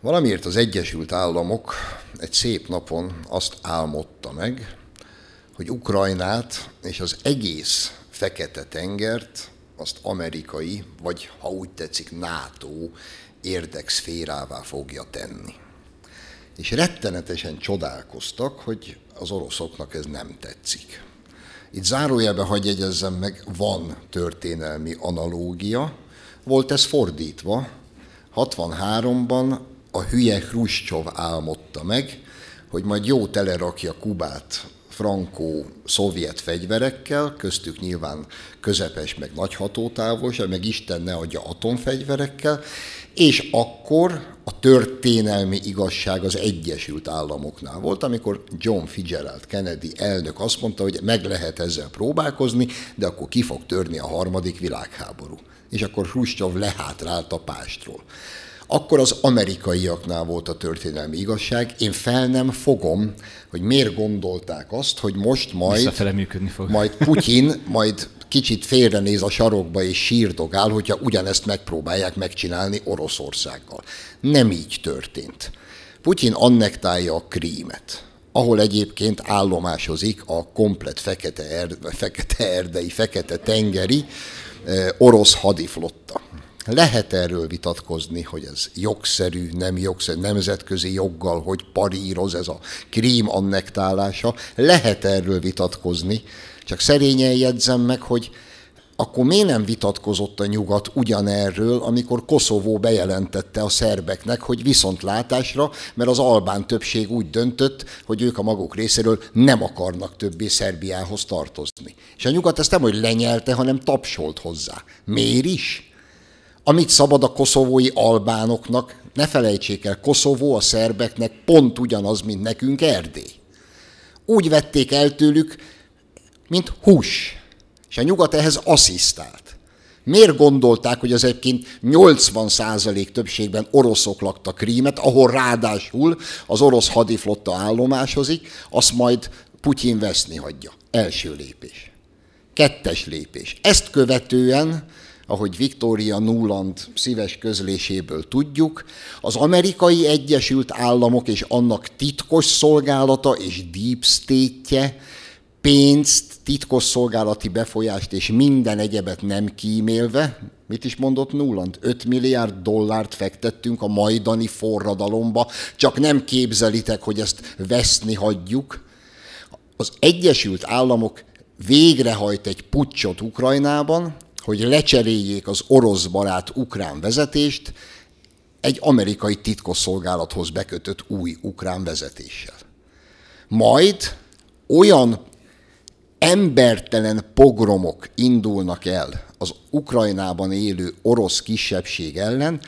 A: Valamiért az Egyesült Államok egy szép napon azt álmodta meg, hogy Ukrajnát és az egész Fekete-tengert azt amerikai, vagy ha úgy tetszik, NATO érdekszférává fogja tenni. És rettenetesen csodálkoztak, hogy az oroszoknak ez nem tetszik. Itt zárójelbe hagy jegyezzem meg, van történelmi analógia. Volt ez fordítva. 63-ban a hülye Hruscsov álmodta meg, hogy majd jó telerakja Kubát frankó szovjet fegyverekkel, köztük nyilván közepes, meg nagy hatótávolság, meg Isten ne adja atomfegyverekkel, és akkor a történelmi igazság az Egyesült Államoknál volt, amikor John Fitzgerald Kennedy elnök azt mondta, hogy meg lehet ezzel próbálkozni, de akkor ki fog törni a harmadik világháború. És akkor Hruscsov lehátrált a pástról akkor az amerikaiaknál volt a történelmi igazság. Én fel nem fogom, hogy miért gondolták azt, hogy most majd,
C: fog.
A: majd Putyin majd kicsit félrenéz a sarokba és sírdogál, hogyha ugyanezt megpróbálják megcsinálni Oroszországgal. Nem így történt. Putyin annektálja a krímet ahol egyébként állomásozik a komplet fekete, erde, fekete erdei, fekete tengeri eh, orosz hadiflotta. Lehet erről vitatkozni, hogy ez jogszerű, nem jogszerű, nemzetközi joggal, hogy paríroz ez a krím annektálása. Lehet erről vitatkozni, csak szerényen jegyzem meg, hogy akkor miért nem vitatkozott a nyugat ugyanerről, amikor Koszovó bejelentette a szerbeknek, hogy viszontlátásra, mert az albán többség úgy döntött, hogy ők a maguk részéről nem akarnak többé Szerbiához tartozni. És a nyugat ezt nem, hogy lenyelte, hanem tapsolt hozzá. Miért is? amit szabad a koszovói albánoknak, ne felejtsék el, Koszovó a szerbeknek pont ugyanaz, mint nekünk Erdély. Úgy vették el tőlük, mint hús. És a nyugat ehhez asszisztált. Miért gondolták, hogy az egyébként 80% többségben oroszok laktak Krímet, ahol ráadásul az orosz hadiflotta állomásozik, azt majd Putyin veszni hagyja. Első lépés. Kettes lépés. Ezt követően ahogy Victoria Nuland szíves közléséből tudjuk, az amerikai Egyesült Államok és annak titkos szolgálata és deep state pénzt, titkos szolgálati befolyást és minden egyebet nem kímélve, mit is mondott Nuland? 5 milliárd dollárt fektettünk a majdani forradalomba, csak nem képzelitek, hogy ezt veszni hagyjuk. Az Egyesült Államok végrehajt egy puccsot Ukrajnában, hogy lecseréljék az orosz barát ukrán vezetést egy amerikai titkosszolgálathoz bekötött új ukrán vezetéssel. Majd olyan embertelen pogromok indulnak el az Ukrajnában élő orosz kisebbség ellen,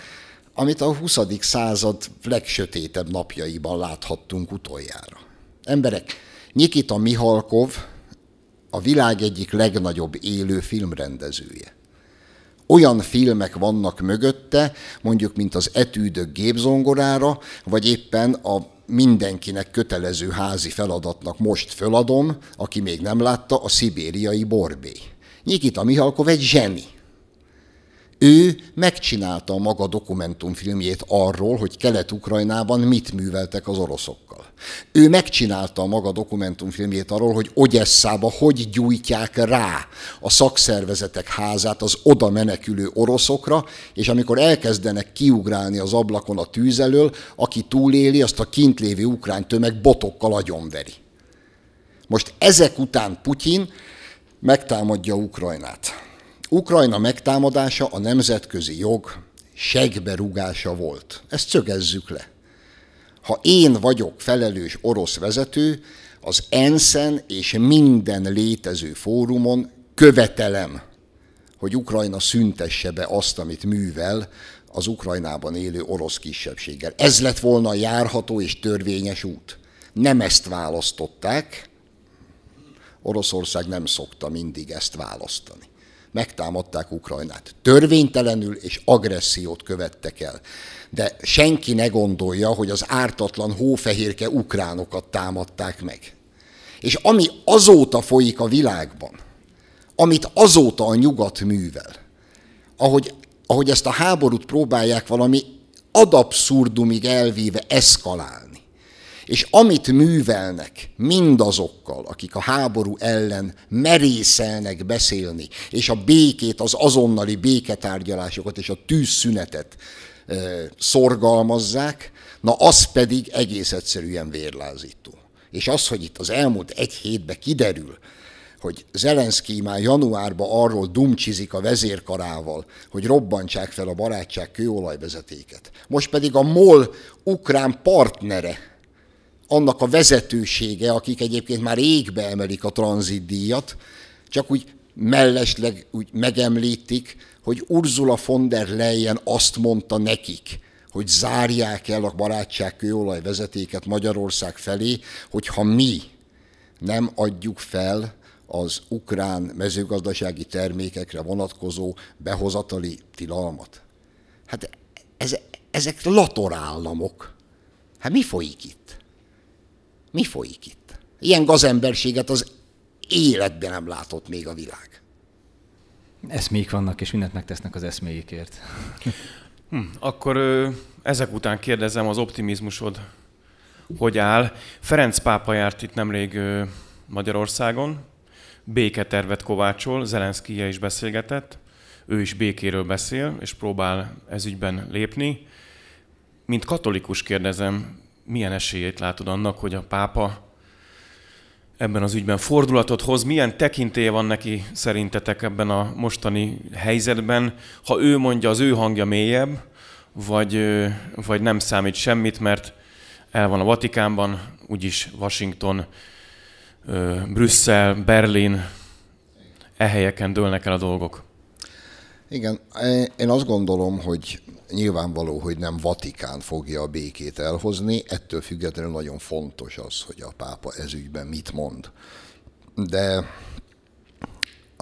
A: amit a 20. század legsötétebb napjaiban láthattunk utoljára. Emberek, Nikita Mihalkov, a világ egyik legnagyobb élő filmrendezője. Olyan filmek vannak mögötte, mondjuk mint az etűdök gépzongorára, vagy éppen a mindenkinek kötelező házi feladatnak most föladom, aki még nem látta, a szibériai borbé. Nikita Mihalkov egy zseni. Ő megcsinálta a maga dokumentumfilmjét arról, hogy Kelet-Ukrajnában mit műveltek az oroszokkal. Ő megcsinálta a maga dokumentumfilmjét arról, hogy Ogyesszába hogy gyújtják rá a szakszervezetek házát az oda menekülő oroszokra, és amikor elkezdenek kiugrálni az ablakon a tűz elől, aki túléli, azt a kint lévő ukrán tömeg botokkal agyonveri. Most ezek után Putyin megtámadja Ukrajnát. Ukrajna megtámadása a nemzetközi jog segberúgása volt. Ezt szögezzük le. Ha én vagyok felelős orosz vezető, az ENSZ-en és minden létező fórumon követelem, hogy Ukrajna szüntesse be azt, amit művel az Ukrajnában élő orosz kisebbséggel. Ez lett volna a járható és törvényes út. Nem ezt választották. Oroszország nem szokta mindig ezt választani megtámadták Ukrajnát. Törvénytelenül és agressziót követtek el. De senki ne gondolja, hogy az ártatlan hófehérke ukránokat támadták meg. És ami azóta folyik a világban, amit azóta a nyugat művel, ahogy, ahogy ezt a háborút próbálják valami ad abszurdumig elvéve eszkalálni, és amit művelnek mindazokkal, akik a háború ellen merészelnek beszélni, és a békét, az azonnali béketárgyalásokat és a tűzszünetet e, szorgalmazzák, na az pedig egész egyszerűen vérlázító. És az, hogy itt az elmúlt egy hétben kiderül, hogy Zelenszky már januárban arról dumcsizik a vezérkarával, hogy robbantsák fel a barátság kőolajvezetéket. Most pedig a MOL ukrán partnere annak a vezetősége, akik egyébként már égbe emelik a tranzitdíjat, csak úgy mellesleg úgy megemlítik, hogy Ursula von der Leyen azt mondta nekik, hogy zárják el a barátság kőolaj vezetéket Magyarország felé, hogyha mi nem adjuk fel az ukrán mezőgazdasági termékekre vonatkozó behozatali tilalmat. Hát ez, ezek latorállamok. Hát mi folyik itt? Mi folyik itt? Ilyen gazemberséget az életben nem látott még a világ.
C: Eszmék vannak, és mindent megtesznek az eszméikért.
B: Hm, akkor ö, ezek után kérdezem az optimizmusod, hogy áll. Ferenc pápa járt itt nemrég ö, Magyarországon, béketervet kovácsol, Zelenszkije is beszélgetett, ő is békéről beszél, és próbál ezügyben lépni. Mint katolikus kérdezem, milyen esélyét látod annak, hogy a pápa ebben az ügyben fordulatot hoz? Milyen tekintélye van neki szerintetek ebben a mostani helyzetben? Ha ő mondja, az ő hangja mélyebb, vagy, vagy nem számít semmit, mert el van a Vatikánban, úgyis Washington, Brüsszel, Berlin, e helyeken dőlnek el a dolgok.
A: Igen, én azt gondolom, hogy nyilvánvaló, hogy nem Vatikán fogja a békét elhozni, ettől függetlenül nagyon fontos az, hogy a pápa ezügyben mit mond. De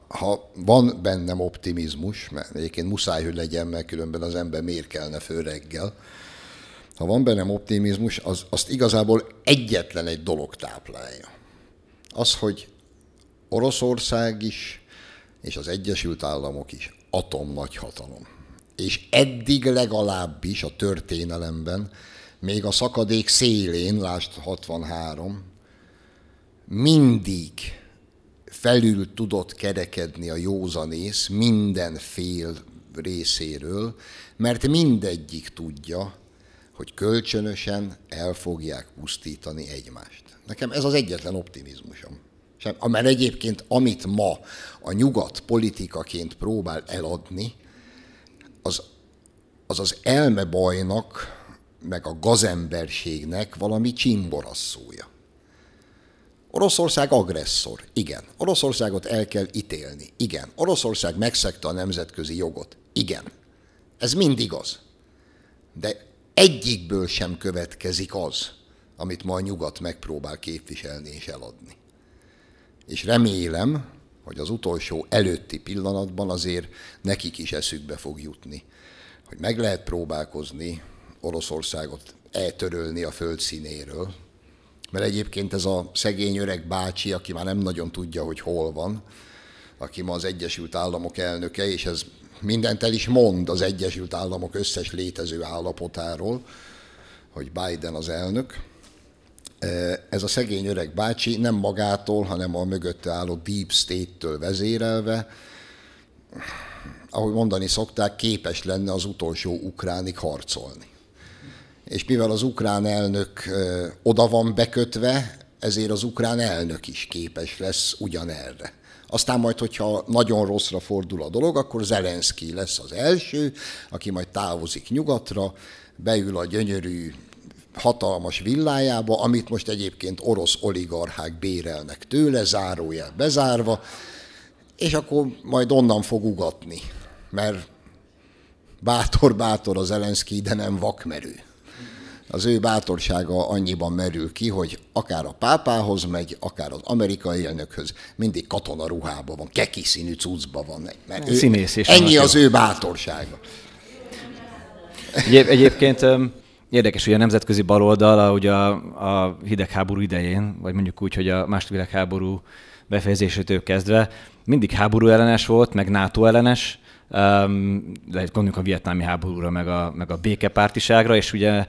A: ha van bennem optimizmus, mert egyébként muszáj, hogy legyen, mert különben az ember miért kelne föl reggel, ha van bennem optimizmus, az, azt igazából egyetlen egy dolog táplálja. Az, hogy Oroszország is, és az Egyesült Államok is atom nagyhatalom és eddig legalábbis a történelemben, még a szakadék szélén, lást 63, mindig felül tudott kerekedni a józanész minden fél részéről, mert mindegyik tudja, hogy kölcsönösen el fogják pusztítani egymást. Nekem ez az egyetlen optimizmusom. Mert egyébként amit ma a nyugat politikaként próbál eladni, az az, az elmebajnak, meg a gazemberségnek valami csimborasszója. Oroszország agresszor, igen. Oroszországot el kell ítélni, igen. Oroszország megszegte a nemzetközi jogot, igen. Ez mind igaz. De egyikből sem következik az, amit ma a nyugat megpróbál képviselni és eladni. És remélem, hogy az utolsó előtti pillanatban azért nekik is eszükbe fog jutni, hogy meg lehet próbálkozni Oroszországot eltörölni a föld színéről. Mert egyébként ez a szegény öreg bácsi, aki már nem nagyon tudja, hogy hol van, aki ma az Egyesült Államok elnöke, és ez mindent el is mond az Egyesült Államok összes létező állapotáról, hogy Biden az elnök. Ez a szegény öreg bácsi nem magától, hanem a mögötte álló Deep State-től vezérelve, ahogy mondani szokták, képes lenne az utolsó ukránig harcolni. És mivel az ukrán elnök oda van bekötve, ezért az ukrán elnök is képes lesz ugyanerre. Aztán majd, hogyha nagyon rosszra fordul a dolog, akkor Zelenszky lesz az első, aki majd távozik nyugatra, beül a gyönyörű hatalmas villájába, amit most egyébként orosz oligarchák bérelnek tőle, zárójel bezárva, és akkor majd onnan fog ugatni, mert bátor-bátor az Zelenszky, de nem vakmerő az ő bátorsága annyiban merül ki, hogy akár a pápához megy, akár az amerikai elnökhöz, mindig katona ruhában van, keki színű cuccban van. Mert ő, ennyi az ő bátorsága.
C: Egyéb, egyébként érdekes, hogy a nemzetközi baloldal, ugye a, a hidegháború idején, vagy mondjuk úgy, hogy a második világháború befejezésétől kezdve mindig háború ellenes volt, meg NATO ellenes, um, gondoljunk a vietnámi háborúra, meg a, meg a békepártiságra, és ugye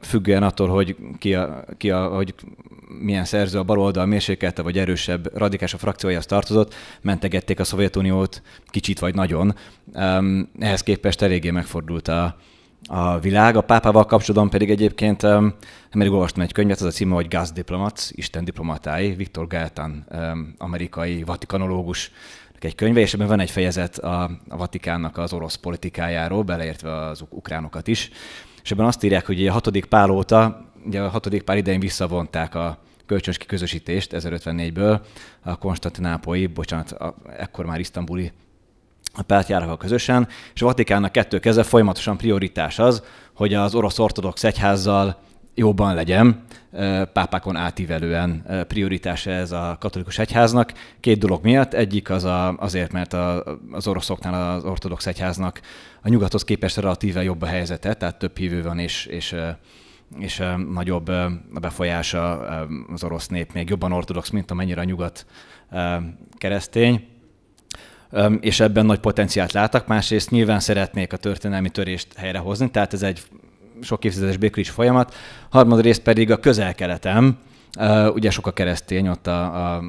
C: függően attól, hogy ki a, ki a, hogy milyen szerző a baloldal mérsékelte, vagy erősebb radikális a frakciójához tartozott, mentegették a Szovjetuniót kicsit vagy nagyon. Ehhez képest eléggé megfordult a, a világ. A pápával kapcsolatban pedig egyébként nemrég olvastam egy könyvet, az a címe, hogy Gas Diplomats, Isten diplomatái, Viktor Gáltán, amerikai vatikanológus egy könyve, és ebben van egy fejezet a, a Vatikánnak az orosz politikájáról, beleértve az ukránokat is és ebben azt írják, hogy a hatodik pál óta, ugye a hatodik pál idején visszavonták a kölcsönös kiközösítést 1054-ből a konstantinápolyi, bocsánat, a, ekkor már isztambuli a pártjárakkal közösen, és a Vatikánnak kettő kezdve folyamatosan prioritás az, hogy az orosz ortodox egyházzal jobban legyen, pápákon átívelően prioritása ez a katolikus egyháznak. Két dolog miatt. Egyik az a, azért, mert a, az oroszoknál az ortodox egyháznak a nyugathoz képest relatíve jobb a helyzete, tehát több hívő van, és, és és nagyobb a befolyása az orosz nép, még jobban ortodox, mint amennyire a nyugat keresztény és ebben nagy potenciált láttak. Másrészt nyilván szeretnék a történelmi törést helyrehozni, tehát ez egy sok évtizedes békés folyamat. Harmadrészt pedig a közel-keletem, ugye sok a keresztény ott a, a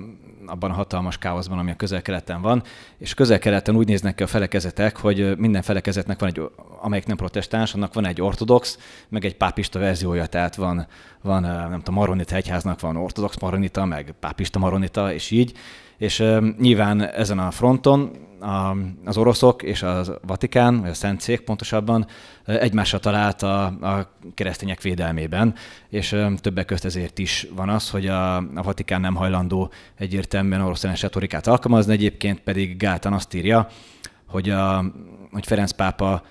C: abban a hatalmas káoszban, ami a közel-keleten van, és közel-keleten úgy néznek ki a felekezetek, hogy minden felekezetnek van egy, amelyik nem protestáns, annak van egy ortodox, meg egy pápista verziója, tehát van, van nem tudom, Maronita egyháznak van ortodox maronita, meg pápista maronita, és így, és nyilván ezen a fronton az oroszok és a Vatikán, vagy a Szentszék pontosabban egymásra talált a, a keresztények védelmében, és többek között ezért is van az, hogy a, a Vatikán nem hajlandó egyértelműen orosz ellenes retorikát alkalmazni, egyébként pedig Gáltan azt írja, hogy, a, hogy Ferenc pápa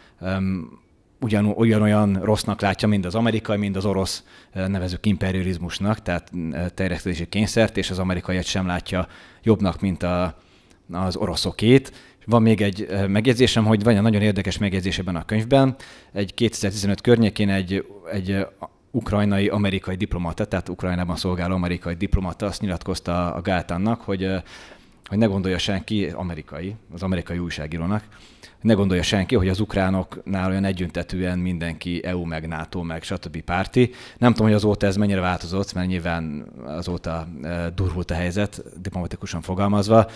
C: ugyan, ugyanolyan rossznak látja mind az amerikai, mind az orosz nevezük imperializmusnak, tehát terjesztési kényszert, és az amerikaiat sem látja jobbnak, mint a, az oroszokét. Van még egy megjegyzésem, hogy van egy nagyon érdekes megjegyzés ebben a könyvben. Egy 2015 környékén egy, egy ukrajnai amerikai diplomata, tehát Ukrajnában szolgáló amerikai diplomata azt nyilatkozta a Gáltánnak, hogy, hogy ne gondolja senki, amerikai, az amerikai újságírónak, ne gondolja senki, hogy az ukránoknál olyan együntetően mindenki EU, meg NATO, meg stb. párti. Nem tudom, hogy azóta ez mennyire változott, mert nyilván azóta durvult a helyzet, diplomatikusan fogalmazva,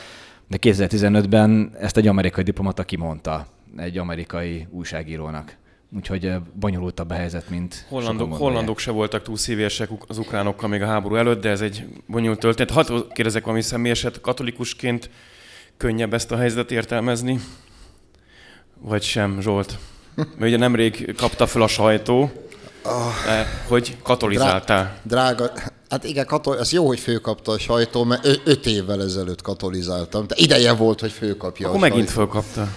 C: de 2015-ben ezt egy amerikai diplomata kimondta egy amerikai újságírónak. Úgyhogy bonyolultabb a helyzet, mint
B: Hollandok, hollandok se voltak túl szívések az ukránokkal még a háború előtt, de ez egy bonyolult történet. Hadd kérdezek valami személyeset, katolikusként könnyebb ezt a helyzetet értelmezni? Vagy sem, Zsolt? Mert ugye nemrég kapta fel a sajtó, oh, hogy katolizáltál.
A: Drága, hát igen, katol, az jó, hogy főkapta a sajtó, mert ö- öt évvel ezelőtt katolizáltam. De ideje volt, hogy főkapja
B: Akkor a megint sajtó. fölkapta.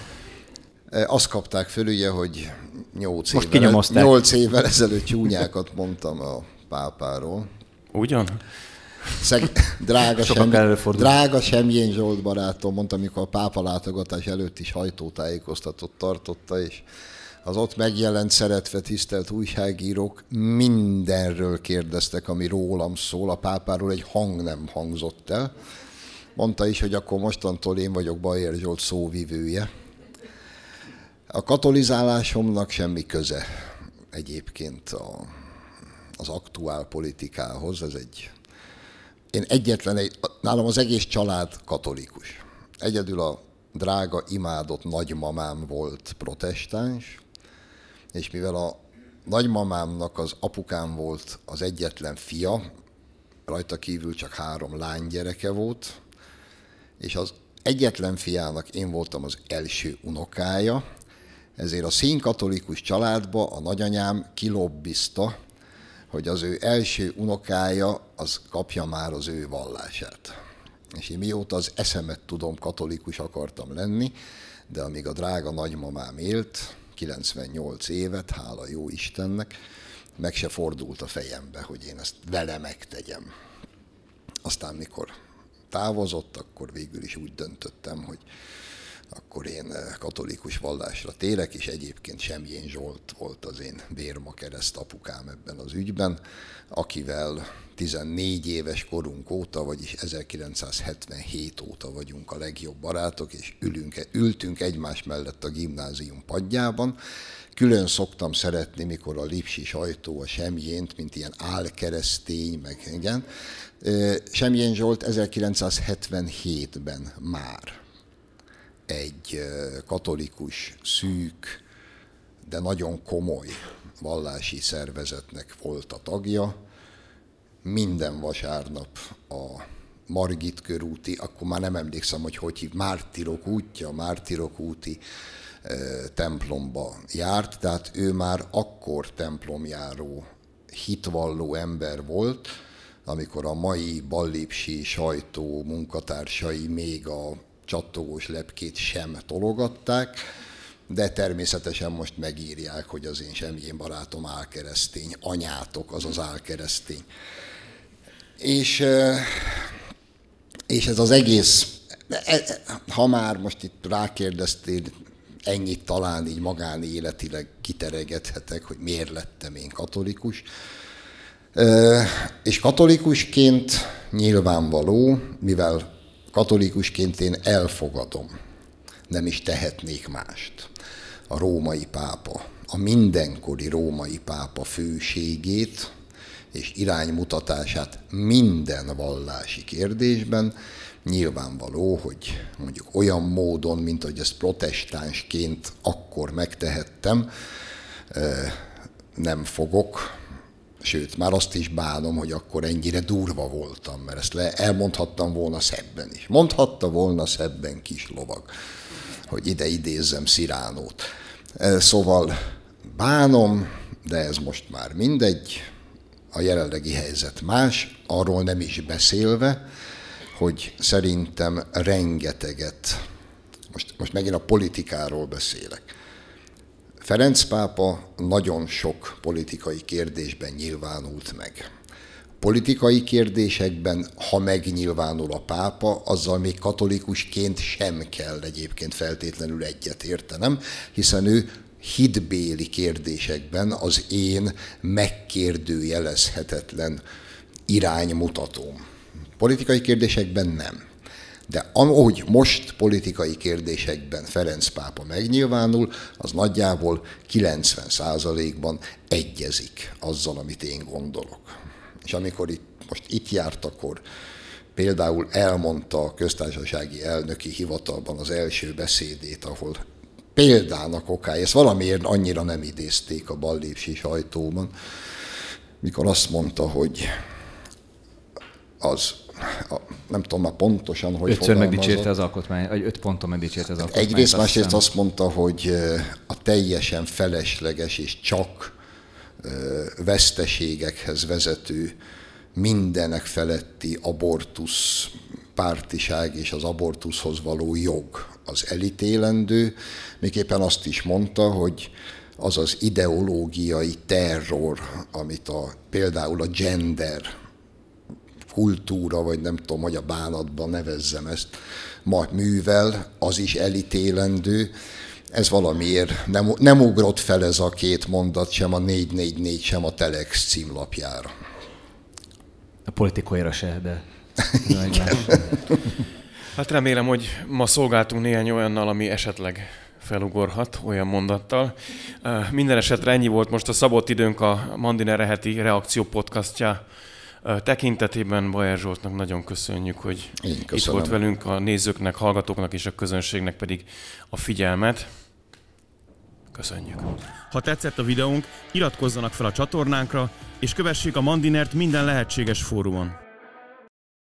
A: Azt kapták föl, ugye, hogy nyolc évvel, nyolc évvel ezelőtt csúnyákat mondtam a pápáról.
B: Ugyan?
A: Szeg, drága, sem, drága Semjén Zsolt barátom mondta, amikor a pápa látogatás előtti sajtótájékoztatót tartotta, és az ott megjelent szeretve tisztelt újságírók mindenről kérdeztek, ami rólam szól. A pápáról egy hang nem hangzott el. Mondta is, hogy akkor mostantól én vagyok Bajer Zsolt szóvivője. A katolizálásomnak semmi köze egyébként a, az aktuál politikához. Ez egy, én egyetlen egy, nálam az egész család katolikus. Egyedül a drága, imádott nagymamám volt protestáns, és mivel a nagymamámnak az apukám volt az egyetlen fia, rajta kívül csak három lánygyereke volt, és az egyetlen fiának én voltam az első unokája, ezért a színkatolikus családba a nagyanyám kilobbizta, hogy az ő első unokája az kapja már az ő vallását. És én mióta az eszemet tudom, katolikus akartam lenni, de amíg a drága nagymamám élt, 98 évet, hála jó Istennek, meg se fordult a fejembe, hogy én ezt vele megtegyem. Aztán mikor távozott, akkor végül is úgy döntöttem, hogy akkor én eh, katolikus vallásra térek, és egyébként Semjén Zsolt volt az én vérma kereszt apukám ebben az ügyben, akivel 14 éves korunk óta, vagyis 1977 óta vagyunk a legjobb barátok, és ülünk, ültünk egymás mellett a gimnázium padjában. Külön szoktam szeretni, mikor a lipsi sajtó a semjént, mint ilyen álkeresztény, meg igen. Semjén Zsolt 1977-ben már egy katolikus, szűk, de nagyon komoly vallási szervezetnek volt a tagja. Minden vasárnap a Margit körúti, akkor már nem emlékszem, hogy hogy hív, Mártirok útja, Mártirok úti templomba járt, tehát ő már akkor templomjáró, hitvalló ember volt, amikor a mai ballépsi sajtó munkatársai még a csattogós lepkét sem tologatták, de természetesen most megírják, hogy az én semmilyen barátom álkeresztény, anyátok az az álkeresztény. És, és ez az egész, e, e, ha már most itt rákérdeztél, ennyit talán így magánéletileg kiteregethetek, hogy miért lettem én katolikus. És katolikusként nyilvánvaló, mivel katolikusként én elfogadom, nem is tehetnék mást, a római pápa, a mindenkori római pápa főségét és iránymutatását minden vallási kérdésben, nyilvánvaló, hogy mondjuk olyan módon, mint hogy ezt protestánsként akkor megtehettem, nem fogok, Sőt, már azt is bánom, hogy akkor ennyire durva voltam, mert ezt le, elmondhattam volna szebben is. Mondhatta volna szebben kis lovag, hogy ide idézzem Sziránót. E, szóval bánom, de ez most már mindegy, a jelenlegi helyzet más, arról nem is beszélve, hogy szerintem rengeteget, most, most megint a politikáról beszélek, Ferenc pápa nagyon sok politikai kérdésben nyilvánult meg. Politikai kérdésekben, ha megnyilvánul a pápa, azzal még katolikusként sem kell egyébként feltétlenül egyet értenem, hiszen ő hitbéli kérdésekben az én megkérdőjelezhetetlen iránymutatóm. Politikai kérdésekben nem. De ahogy most politikai kérdésekben Ferenc pápa megnyilvánul, az nagyjából 90%-ban egyezik azzal, amit én gondolok. És amikor itt, most itt járt, akkor például elmondta a köztársasági elnöki hivatalban az első beszédét, ahol példának okája, ezt valamiért annyira nem idézték a ballépsi sajtóban, mikor azt mondta, hogy az nem tudom már pontosan, hogy
C: Ötször megdicsérte az alkotmány, vagy öt ponton megdicsérte az alkotmányt.
A: Egyrészt, másrészt azt mondta, hogy a teljesen felesleges és csak veszteségekhez vezető mindenek feletti abortusz pártiság és az abortuszhoz való jog az elítélendő. Miképpen azt is mondta, hogy az az ideológiai terror, amit a, például a gender kultúra, vagy nem tudom, hogy a bánatban nevezzem ezt, majd művel, az is elítélendő, ez valamiért nem, nem ugrott fel ez a két mondat sem a 444, sem a Telex címlapjára.
C: A politikóira se, de...
B: hát remélem, hogy ma szolgáltunk néhány olyannal, ami esetleg felugorhat olyan mondattal. Minden esetre ennyi volt most a szabott időnk a Mandiner heti reakció podcastja tekintetében Bajer Zsoltnak nagyon köszönjük, hogy itt volt velünk a nézőknek, hallgatóknak és a közönségnek pedig a figyelmet. Köszönjük! Ha tetszett a videónk, iratkozzanak fel a csatornánkra, és kövessék a Mandinert minden lehetséges fórumon.